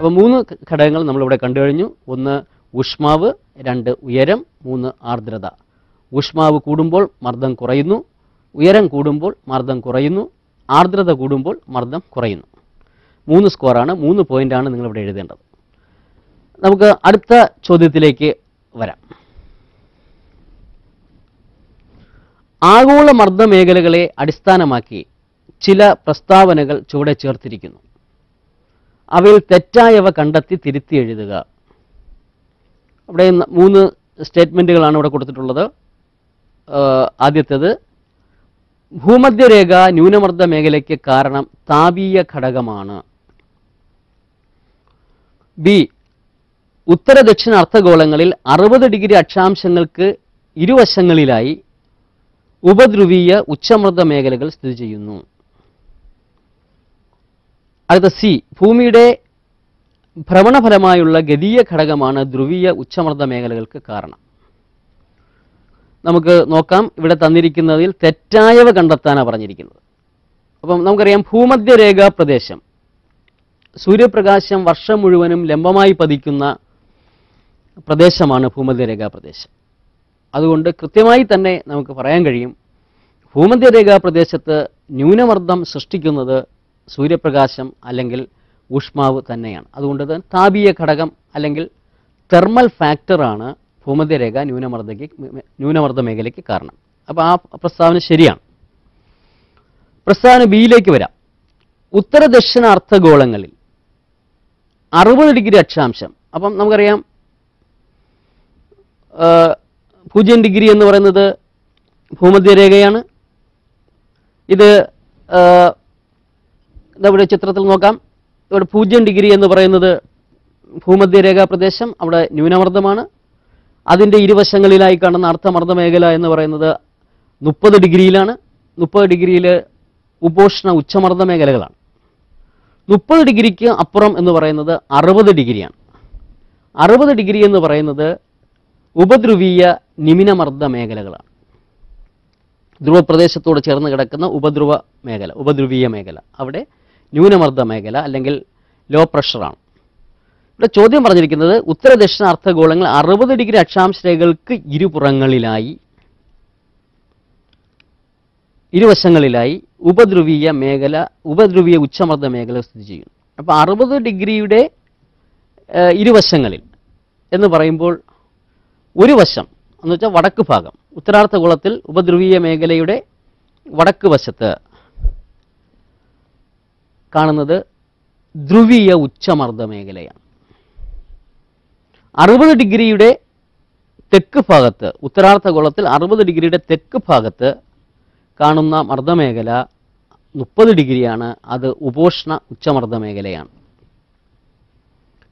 അപ്പോൾ മൂന്ന് ഘടകങ്ങൾ നമ്മളിവിടെ കണ്ടു കഴിഞ്ഞു ഒന്ന് ഊഷ്മാവ് രണ്ട് ഉയരം മൂന്ന് ആർദ്രത. ഊഷ്മാവ് കൂടുമ്പോൾ മർദ്ദം കുറയുന്നു. ഉയരം കൂടുമ്പോൾ മർദ്ദം കുറയുന്നു. ആർദ്രത കൂടുമ്പോൾ മർദ്ദം കുറയുന്നു. മൂന്ന് സ്കോറാണ് മൂന്ന് പോയിന്റാണ് നിങ്ങളിവിടെ എഴുതേണ്ടത്. നമുക്ക് അടുത്ത ചോദ്യത്തിലേക്ക് വരാം. ആഗോള മർദ്ദ മേഖലകളെ അടിസ്ഥാനമാക്കി ചില പ്രസ്താവനകൾ ചുവടെ ചേർത്തിരിക്കുന്നു. അവയിൽ തെറ്റായവ കണ്ടെത്തി തിരുത്തി എഴുതുക. അവിടെ മൂന്ന് സ്റ്റേറ്റ്മെന്റുകളാണ് ഇവിടെ കൊടുത്തിട്ടുള്ളത്. ആദ്യത്തേത് ഭൂമധ്യരേഖ ന്യൂനമർദ്ദ മേഖലയ്ക്ക് കാരണം താപീയ ഘടകമാണ്. ബി ഉത്തര ദക്ഷിണ അർദ്ധഗോളങ്ങളിൽ അറുപത് ഡിഗ്രി അക്ഷാംശങ്ങൾക്ക് ഇരുവശങ്ങളിലായി ഉപധ്രുവീയ ഉച്ചമർദ്ദ മേഖലകൾ സ്ഥിതി ചെയ്യുന്നു. അടുത്ത സി ഭൂമിയുടെ ഭ്രമണഫലമായുള്ള ഗതീയ ഘടകമാണ് ധ്രുവീയ ഉച്ചമർദ്ദ മേഖലകൾക്ക് കാരണം. നമുക്ക് നോക്കാം ഇവിടെ തന്നിരിക്കുന്നതിൽ തെറ്റായവ കണ്ടെത്താനാണ് പറഞ്ഞിരിക്കുന്നത്. അപ്പം നമുക്കറിയാം ഭൂമധ്യരേഖാ പ്രദേശം. സൂര്യപ്രകാശം വർഷം മുഴുവനും ലംബമായി പതിക്കുന്ന പ്രദേശമാണ് ഭൂമധ്യരേഖാ പ്രദേശം. അതുകൊണ്ട് കൃത്യമായി തന്നെ നമുക്ക് പറയാൻ കഴിയും ഭൂമധ്യരേഖാ പ്രദേശത്ത് ന്യൂനമർദ്ദം സൃഷ്ടിക്കുന്നത് സൂര്യപ്രകാശം അല്ലെങ്കിൽ ഊഷ്മാവ് തന്നെയാണ്. അതുകൊണ്ട് തന്നെ താപീയ ഘടകം അല്ലെങ്കിൽ തെർമൽ ഫാക്ടറാണ് ഭൂമധ്യരേഖ ന്യൂനമർദ്ദയ്ക്ക് ന്യൂനമർദ്ദ മേഖലയ്ക്ക് കാരണം. അപ്പോൾ ആ പ്രസ്താവന ശരിയാണ്. പ്രസ്താവന ബിയിലേക്ക് വരാം. ഉത്തര ദക്ഷിണ അറുപത് ഡിഗ്രി അക്ഷാംശം. അപ്പം നമുക്കറിയാം പൂജ്യം ഡിഗ്രി എന്ന് പറയുന്നത് ഭൂമധ്യരേഖയാണ്. ഇത് ആ, ഇതാ ഇവിടെ ചിത്രത്തിൽ നോക്കാം. ഇവിടെ പൂജ്യം ഡിഗ്രി എന്ന് പറയുന്നത് ഭൂമധ്യരേഖാ പ്രദേശം അവിടെ ന്യൂനമർദ്ദമാണ്. അതിന്റെ ഇരുവശങ്ങളിലായി കാണുന്ന അർത്ഥമർദ്ദ മേഖല എന്ന് പറയുന്നത് മുപ്പത് ഡിഗ്രിയിലാണ്. മുപ്പത് ഡിഗ്രിയിൽ ഉപോഷ്ണ ഉച്ചമർദ്ദ മേഖലകളാണ്. മുപ്പത് ഡിഗ്രിക്ക് അപ്പുറം എന്ന് പറയുന്നത് അറുപത് ഡിഗ്രിയാണ്. അറുപത് ഡിഗ്രി എന്ന് പറയുന്നത് ഉപദ്രുവീയ നിമിനമർദ്ദ മേഖലകളാണ്. ധ്രുവപ്രദേശത്തോട് ചേർന്ന് കിടക്കുന്ന ഉപദ്രുവ മേഖല ഉപദ്രുവീയ മേഖല. അവിടെ ന്യൂനമർദ്ദ മേഖല അല്ലെങ്കിൽ ലോ പ്രഷറാണ് ഇവിടെ ചോദ്യം പറഞ്ഞിരിക്കുന്നത് ഉത്തര ദക്ഷിണ അർദ്ധഗോളങ്ങൾ അറുപത് ഡിഗ്രി അക്ഷാംശ രേഖകൾക്ക് ഇരുപുറങ്ങളിലായി ഇരുവശങ്ങളിലായി ഉപധ്രുവീയ മേഖല ഉപധ്രുവീയ ഉച്ചമർദ്ദ മേഖല സ്ഥിതി ചെയ്യുന്നു. അപ്പോൾ അറുപത് ഡിഗ്രിയുടെ ഇരുവശങ്ങളിൽ എന്ന് പറയുമ്പോൾ ഒരു വശം എന്ന് വെച്ചാൽ വടക്ക് ഭാഗം ഉത്തരാർദ്ധഗോളത്തിൽ ഉപധ്രുവീയ മേഖലയുടെ വടക്ക് വശത്ത് കാണുന്നത് ധ്രുവീയ ഉച്ചമർദ്ദ മേഖലയാണ്. അറുപത് ഡിഗ്രിയുടെ തെക്ക് ഭാഗത്ത് ഉത്തരാർദ്ധഗോളത്തിൽ അറുപത് ഡിഗ്രിയുടെ തെക്ക് ഭാഗത്ത് കാണുന്ന മർദ്ദമേഖല മുപ്പത് ഡിഗ്രിയാണ്. അത് ഉപോഷ്ണ ഉച്ചമർദ്ദ മേഖലയാണ്.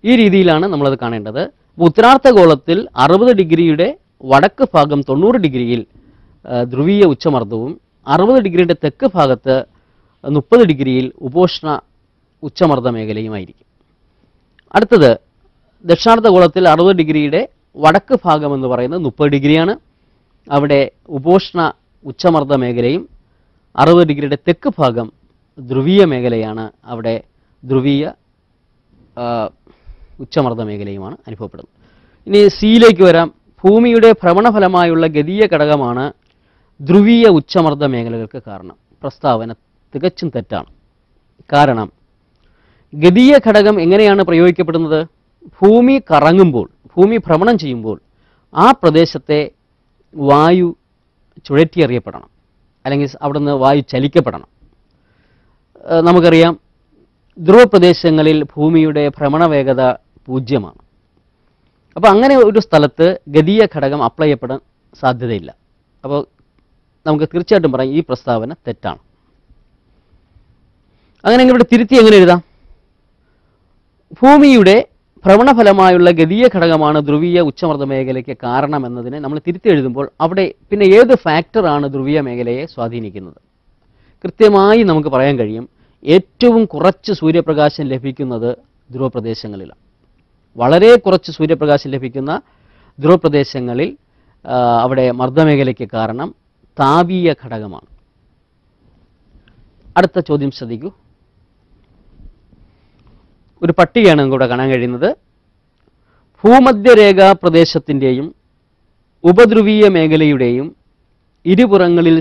ഈ രീതിയിലാണ് നമ്മളത് കാണേണ്ടത്. ഉത്തരാർത്ഥഗോളത്തിൽ അറുപത് ഡിഗ്രിയുടെ വടക്ക് ഭാഗം തൊണ്ണൂറ് ഡിഗ്രിയിൽ ധ്രുവീയ ഉച്ചമർദ്ദവും അറുപത് ഡിഗ്രിയുടെ തെക്ക് ഭാഗത്ത് മുപ്പത് ഡിഗ്രിയിൽ ഉപോഷ്ണ ഉച്ചമർദ്ദ മേഖലയുമായിരിക്കും. അടുത്തത് ദക്ഷിണാർദ്ധഗോളത്തിൽ അറുപത് ഡിഗ്രിയുടെ വടക്ക് ഭാഗം എന്ന് പറയുന്നത് മുപ്പത് ഡിഗ്രിയാണ്. അവിടെ ഉപോഷ്ണ ഉച്ചമർദ്ദ മേഖലയും അറുപത് ഡിഗ്രിയുടെ തെക്ക് ഭാഗം ധ്രുവീയ മേഖലയാണ്. അവിടെ ധ്രുവീയ ഉച്ചമർദ്ദ മേഖലയുമാണ് അനുഭവപ്പെടുന്നത്. ഇനി സിയിലേക്ക് വരാം. ഭൂമിയുടെ ഭ്രമണഫലമായുള്ള ഗതീയ ഘടകമാണ് ധ്രുവീയ ഉച്ചമർദ്ദ മേഖലകൾക്ക് കാരണം. പ്രസ്താവന തികച്ചും തെറ്റാണ്. കാരണം ഗതീയ ഘടകം എങ്ങനെയാണ് പ്രയോഗിക്കപ്പെടുന്നത്? ഭൂമി കറങ്ങുമ്പോൾ ഭൂമി ഭ്രമണം ചെയ്യുമ്പോൾ ആ പ്രദേശത്തെ വായു ചുഴറ്റിയെറിയപ്പെടണം. അല്ലെങ്കിൽ അവിടുന്ന് വായു ചലിക്കപ്പെടണം. നമുക്കറിയാം ധ്രുവപ്രദേശങ്ങളിൽ ഭൂമിയുടെ ഭ്രമണവേഗത പൂജ്യമാണ്. അപ്പോൾ അങ്ങനെ ഒരു സ്ഥലത്ത് ഗതീയ ഘടകം അപ്ലൈ ചെയ്യപ്പെടാൻ സാധ്യതയില്ല. അപ്പോൾ നമുക്ക് തീർച്ചയായിട്ടും പറയാം ഈ പ്രസ്താവന തെറ്റാണ്. അങ്ങനെ ഇവിടെ തിരുത്തി എങ്ങനെ എഴുതാം? ഭൂമിയുടെ ഭ്രമണഫലമായുള്ള ഗതീയ ഘടകമാണ് ധ്രുവീയ ഉച്ചമർദ്ദ മേഖലയ്ക്ക് കാരണം എന്നതിനെ നമ്മൾ തിരുത്തി എഴുതുമ്പോൾ അവിടെ പിന്നെ ഏത് ഫാക്ടറാണ് ധ്രുവീയ മേഖലയെ സ്വാധീനിക്കുന്നത്? കൃത്യമായി നമുക്ക് പറയാൻ കഴിയും ഏറ്റവും കുറച്ച് സൂര്യപ്രകാശം ലഭിക്കുന്നത് ധ്രുവപ്രദേശങ്ങളിലാണ്. വളരെ കുറച്ച് സൂര്യപ്രകാശം ലഭിക്കുന്ന ധ്രുവപ്രദേശങ്ങളിൽ അവിടെ മർദ്ദമേഖലയ്ക്ക് കാരണം താപീയ ഘടകമാണ്. അടുത്ത ചോദ്യം ശ്രദ്ധിക്കൂ. ഒരു പട്ടികയാണ് നമുക്ക് ഇവിടെ കാണാൻ കഴിയുന്നത്. ഭൂമധ്യരേഖാ പ്രദേശത്തിന്റെയും ഉപധ്രുവീയ മേഖലയുടെയും ഇരുപുറങ്ങളിൽ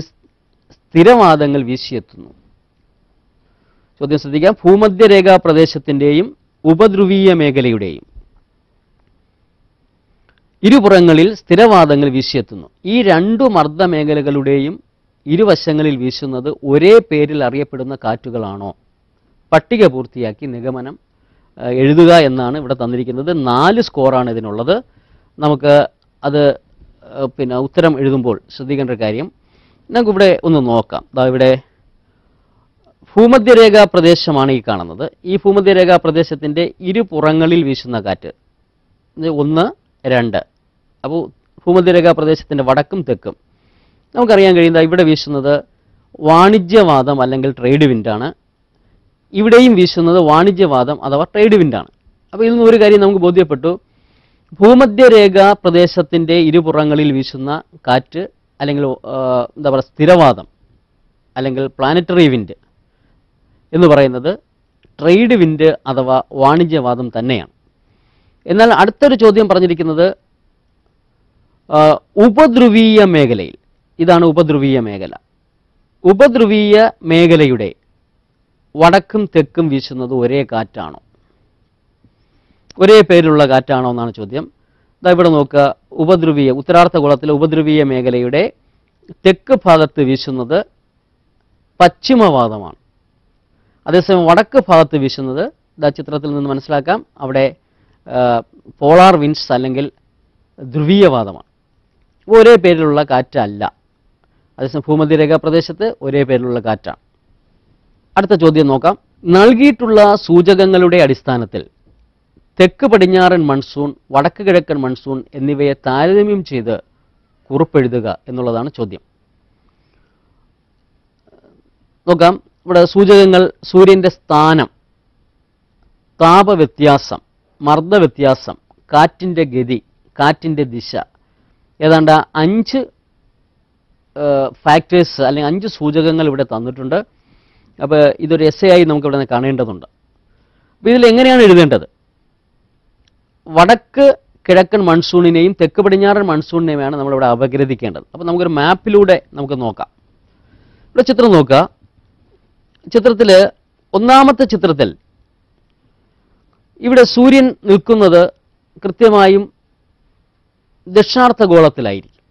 സ്ഥിരവാദങ്ങൾ വീശിയെത്തുന്നു. ചോദ്യം ശ്രദ്ധിക്കാം. ഭൂമധ്യരേഖാ പ്രദേശത്തിന്റെയും ഉപധ്രുവീയ മേഖലയുടെയും ഇരുപുറങ്ങളിൽ സ്ഥിരവാദങ്ങൾ വീശിയെത്തുന്നു. ഈ രണ്ടു മർദ്ദ മേഖലകളുടെയും ഇരുവശങ്ങളിൽ വീശുന്നത് ഒരേ പേരിൽ അറിയപ്പെടുന്ന കാറ്റുകളാണോ? പട്ടിക പൂർത്തിയാക്കി നിഗമനം എഴുതുക എന്നാണ് ഇവിടെ തന്നിരിക്കുന്നത്. നാല് സ്കോറാണ് ഇതിനുള്ളത്. നമുക്ക് അത് പിന്നെ ഉത്തരം എഴുതുമ്പോൾ ശ്രദ്ധിക്കേണ്ട ഒരു കാര്യം. നമുക്കിവിടെ ഒന്ന് നോക്കാം. അതാ ഇവിടെ ഭൂമധ്യരേഖാ പ്രദേശമാണ് ഈ കാണുന്നത്. ഈ ഭൂമധ്യരേഖാ പ്രദേശത്തിന്റെ ഇരുപുറങ്ങളിൽ വീശുന്ന കാറ്റ്. ഒന്ന് രണ്ട്. അപ്പോൾ ഭൂമധ്യരേഖാ പ്രദേശത്തിന്റെ വടക്കും തെക്കും. നമുക്കറിയാൻ കഴിയുന്ന ഇവിടെ വീശുന്നത് വാണിജ്യവാദം അല്ലെങ്കിൽ ട്രേഡ് വിൻഡാണ്. ഇവിടെയും വീശുന്നത് വാണിജ്യവാദം അഥവാ ട്രേഡ് വിൻഡാണ് അപ്പോൾ ഇതിൽ നിന്ന് ഒരു കാര്യം നമുക്ക് ബോധ്യപ്പെട്ടു. ഭൂമധ്യരേഖ പ്രദേശത്തിന്റെ ഇരുപുറങ്ങളിൽ വീശുന്ന കാറ്റ് അല്ലെങ്കിൽ എന്താ പറയുക സ്ഥിരവാദം അല്ലെങ്കിൽ പ്ലാനറ്ററി വിൻഡ് എന്ന് പറയുന്നത് ട്രേഡ് വിൻഡ് അഥവാ വാണിജ്യവാദം തന്നെയാണ്. എന്നാൽ അടുത്തൊരു ചോദ്യം പറഞ്ഞിരിക്കുന്നത് ഉപദ്രുവീയ മേഖലയിൽ. ഇതാണ് ഉപദ്രുവീയ മേഖല. ഉപദ്രുവീയ മേഖലയുടെ വടക്കും തെക്കും വീശുന്നത് ഒരേ കാറ്റാണോ? ഒരേ പേരിലുള്ള കാറ്റാണോ എന്നാണ് ചോദ്യം. ഇതാ ഇവിടെ നോക്കുക. ഉപദ്രവീയ ഉത്തരാർദ്ധഗോളത്തിലെ ഉപദ്രവീയ മേഖലയുടെ തെക്ക് ഭാഗത്ത് വീശുന്നത് പശ്ചിമവാദമാണ്. അതേസമയം വടക്ക് ഭാഗത്ത് വീശുന്നത് ഇതാ ചിത്രത്തിൽ നിന്ന് മനസ്സിലാക്കാം അവിടെ പോളാർ വിൻസ് അല്ലെങ്കിൽ ധ്രുവീയവാദമാണ്. ഒരേ പേരിലുള്ള കാറ്റല്ല. അതേസമയം ഭൂമധ്യരേഖാ പ്രദേശത്ത് ഒരേ പേരിലുള്ള കാറ്റാണ്. അടുത്ത ചോദ്യം നോക്കാം. നൽകിയിട്ടുള്ള സൂചകങ്ങളുടെ അടിസ്ഥാനത്തിൽ തെക്ക് പടിഞ്ഞാറൻ മൺസൂൺ വടക്ക് കിഴക്കൻ മൺസൂൺ എന്നിവയെ താരതമ്യം ചെയ്ത് കുറിപ്പെഴുതുക എന്നുള്ളതാണ് ചോദ്യം. നോക്കാം. ഇവിടെ സൂചകങ്ങൾ സൂര്യന്റെ സ്ഥാനം താപവ്യത്യാസം മർദ്ദവ്യത്യാസം കാറ്റിന്റെ ഗതി കാറ്റിന്റെ ദിശ. ഏതാണ്ട് അഞ്ച് ഫാക്ടേഴ്സ് അല്ലെങ്കിൽ അഞ്ച് സൂചകങ്ങൾ ഇവിടെ തന്നിട്ടുണ്ട്. അപ്പോൾ ഇതൊരു എസ് എ ആയി നമുക്ക് ഇവിടെ നിന്ന് കാണേണ്ടതുണ്ട്. അപ്പോൾ ഇതിൽ എങ്ങനെയാണ് എഴുതേണ്ടത്? വടക്ക് കിഴക്കൻ മൺസൂണിനെയും തെക്ക് പടിഞ്ഞാറൻ മൺസൂണിനെയുമാണ് നമ്മളിവിടെ അപഗ്രഥിക്കേണ്ടത് അപ്പോൾ നമുക്കൊരു മാപ്പിലൂടെ നമുക്ക് നോക്കാം. ഇവിടെ ചിത്രം നോക്കുക. ചിത്രത്തിൽ ഒന്നാമത്തെ ചിത്രത്തിൽ ഇവിടെ സൂര്യൻ നിൽക്കുന്നത് കൃത്യമായും ദക്ഷിണാർത്ഥ ഗോളത്തിലായിരിക്കും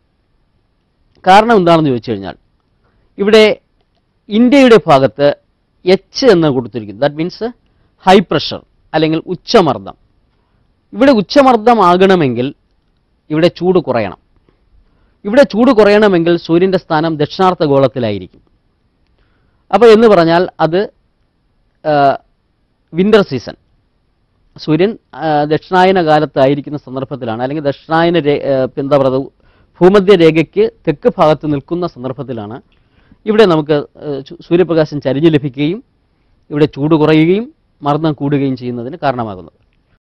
കാരണം എന്താണെന്ന് ചോദിച്ചു കഴിഞ്ഞാൽ ഇവിടെ ഇന്ത്യയുടെ ഭാഗത്ത് എച്ച് എന്ന് കൊടുത്തിരിക്കുന്നു. ദാറ്റ് മീൻസ് ഹൈ പ്രഷർ അല്ലെങ്കിൽ ഉച്ചമർദ്ദം. ഇവിടെ ഉച്ചമർദ്ദം ആകണമെങ്കിൽ ഇവിടെ ചൂട് കുറയണം. ഇവിടെ ചൂട് കുറയണമെങ്കിൽ സൂര്യന്റെ സ്ഥാനം ദക്ഷിണാർത്ഥ ഗോളത്തിലായിരിക്കും. അപ്പോൾ എന്ന് പറഞ്ഞാൽ അത് വിന്റർ സീസൺ സൂര്യൻ ദക്ഷിണായന കാലത്തായിരിക്കുന്ന സന്ദർഭത്തിലാണ്. അല്ലെങ്കിൽ ദക്ഷിണായന എന്താ പറയുക ഭൂമധ്യ രേഖയ്ക്ക് തെക്ക് ഭാഗത്ത് നിൽക്കുന്ന സന്ദർഭത്തിലാണ് ഇവിടെ നമുക്ക് സൂര്യപ്രകാശം ചരിഞ്ഞു ലഭിക്കുകയും ഇവിടെ ചൂട് കുറയുകയും മർദ്ദം കൂടുകയും ചെയ്യുന്നതിന് കാരണമാകുന്നത്.